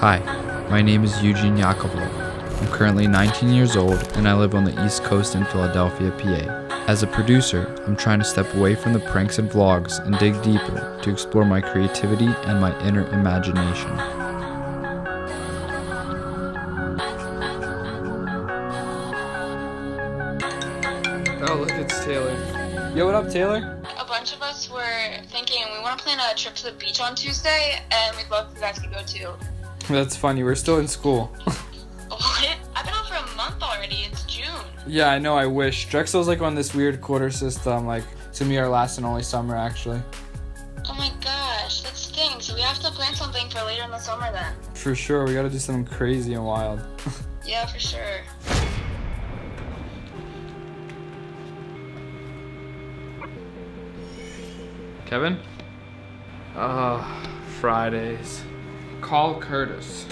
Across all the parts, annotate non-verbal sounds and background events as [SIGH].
Hi, my name is Eugene Yakovlev. I'm currently 19 years old and I live on the East Coast in Philadelphia, PA. As a producer, I'm trying to step away from the pranks and vlogs and dig deeper to explore my creativity and my inner imagination. Oh, look, it's Taylor. Yo, what up, Taylor? A bunch of us were thinking we want to plan a trip to the beach on Tuesday, and we'd love if you guys could go too. That's funny, we're still in school. [LAUGHS] What? I've been out for a month already. It's June. yeah, I know, I wish. Drexel's like on this weird quarter system, like, to me, our last and only summer, actually. Oh my gosh, that stinks. We have to plan something for later in the summer then. For sure, we gotta do something crazy and wild. [LAUGHS] Yeah, for sure. Kevin? Uh, Fridays. Call Curtis.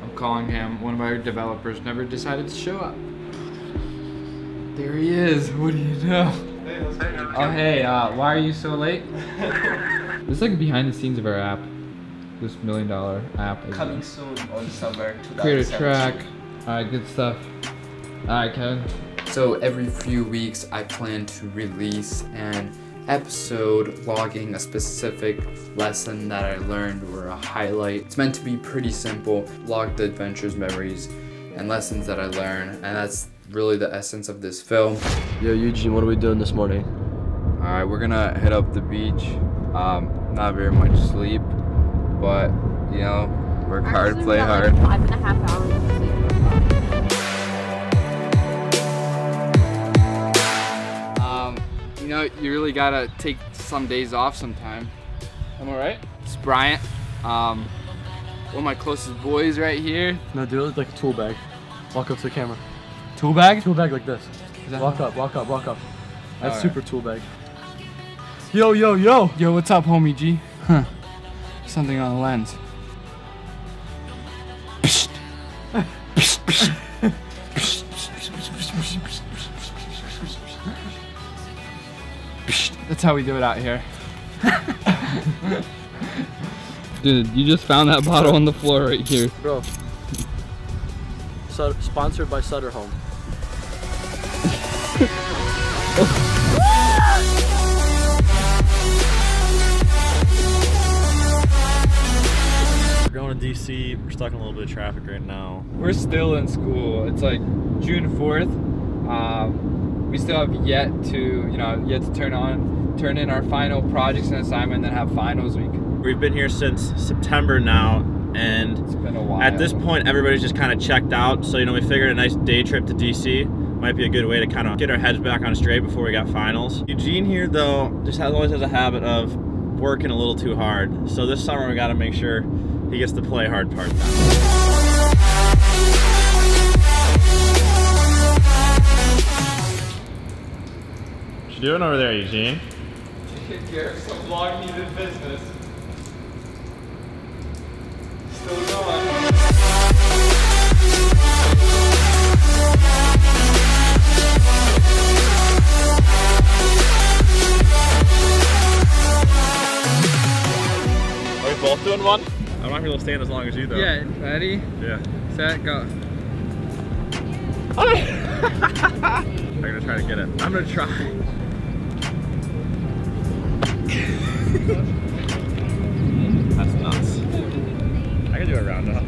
I'm calling him. One of our developers never decided to show up. There he is. What do you know? Oh, hey, uh, why are you so late? [LAUGHS] this is like behind the scenes of our app. This million dollar app. Coming soon on summer 2017. Create a track. Alright, good stuff. Alright, Kevin. So every few weeks, I plan to release an episode logging a specific lesson that I learned or a highlight. It's meant to be pretty simple, log the adventures, memories, and lessons that I learn, and that's really the essence of this film. Yo, Eugene, what are we doing this morning? Alright, we're gonna head up the beach. Um, not very much sleep, but you know, work hard, play hard. Five and a half hours you know, you really gotta take some days off sometime. I'm alright. It's Bryant. Um, one of my closest boys right here. No, dude, it looks like a tool bag. Walk up to the camera. Tool bag? Tool bag like this. Walk up, walk up, walk up. That's super tool bag. Yo, yo, yo! Yo, what's up, homie G? Huh. Something on the lens. How we do it out here. [LAUGHS] Dude, you just found that bottle on the floor right here. Bro. Sut- sponsored by Sutter Home. We're going to DC. We're stuck in a little bit of traffic right now. We're still in school. It's like June 4th. Um, we still have yet to, you know, yet to turn on, turn in our final projects and assignment, and then have finals week. We've been here since September now, and It's been a while. at this point, everybody's just kind of checked out. So, you know, we figured a nice day trip to DC might be a good way to kind of get our heads back on straight before we got finals. Eugene here, though, just has, always has a habit of working a little too hard. So this summer, we got to make sure he gets to play hard part now. What you doing over there, Eugene? Garrett's some vlog needed business. Still going. Are we both doing one? I'm not gonna be able to stand as long as you though. Yeah, ready, Yeah. set, go. [LAUGHS] I'm gonna try to get it. I'm gonna try. That's nuts. I can do a round up.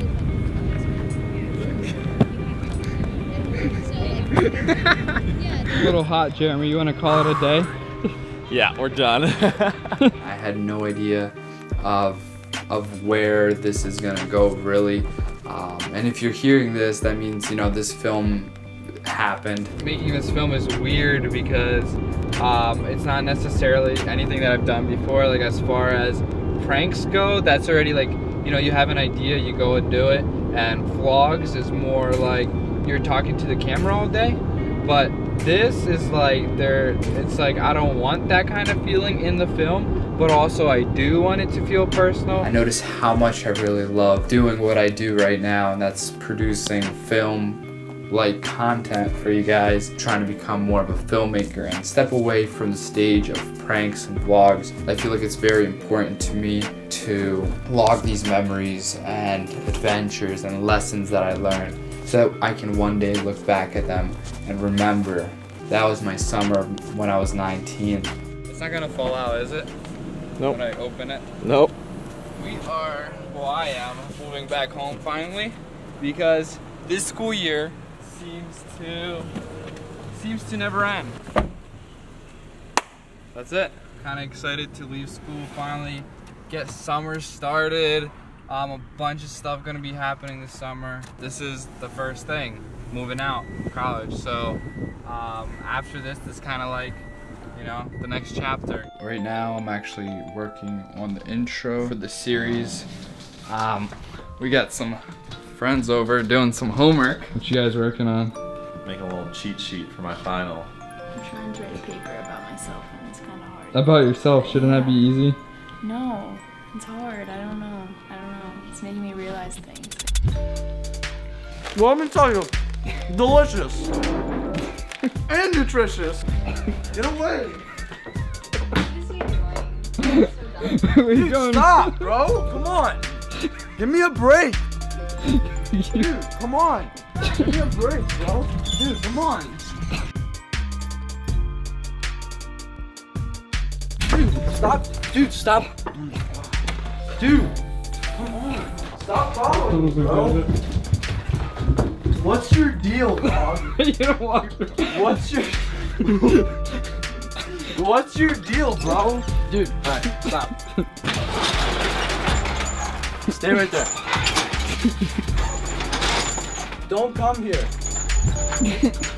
A little hot, Jeremy. You want to call it a day? [LAUGHS] Yeah, we're done. [LAUGHS] I had no idea of of where this is gonna go really. Um, and if you're hearing this, that means you know this film happened. Making this film is weird because um, it's not necessarily anything that I've done before. Like as far as pranks go, that's already like you know you have an idea, you go and do it. And vlogs is more like you're talking to the camera all day. But this is like there it's like I don't want that kind of feeling in the film, but also I do want it to feel personal. I notice how much I really love doing what I do right now, and that's producing film light content for you guys, trying to become more of a filmmaker and step away from the stage of pranks and vlogs. I feel like it's very important to me to log these memories and adventures and lessons that I learned so that I can one day look back at them and remember that was my summer when I was 19. It's not gonna fall out, is it? Nope. When I open it? Nope. We are, well I am, moving back home finally because this school year seems to, seems to never end. That's it. Kind of excited to leave school finally, get summer started. Um, a bunch of stuff gonna be happening this summer. This is the first thing, moving out, college. So um, after this, this kind of like you know, the next chapter. Right now, I'm actually working on the intro for the series. Um, we got some friends over doing some homework. What you guys working on? Make a little cheat sheet for my final. I'm trying to write a paper about myself and it's kind of hard. About yourself, shouldn't that be easy? No, it's hard. I don't know. I don't know. It's making me realize things. Well, let me tell you, delicious [LAUGHS] and nutritious. Get away. Where you going? Stop, bro. Come on. [LAUGHS] Give me a break. Dude, come on. Give me a break, bro. Dude, come on. Dude, stop. Dude, stop. Dude, come on. Stop following me, bro. What's your deal, dog? you don't walk. What's your What's your deal, bro? Dude, alright, stop. [LAUGHS] Stay right there. Don't come here. [LAUGHS]